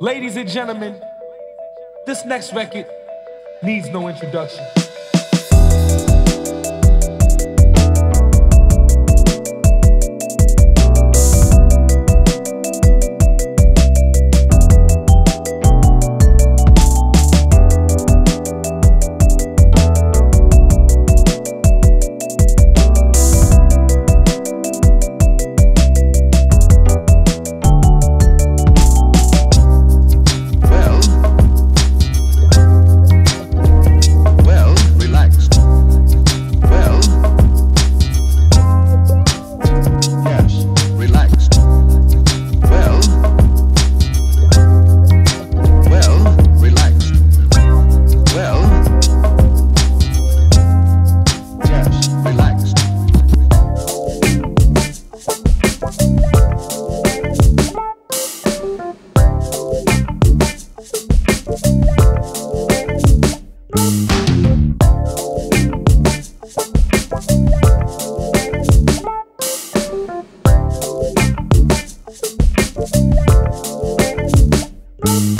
Ladies and gentlemen, this next record needs no introduction. Thank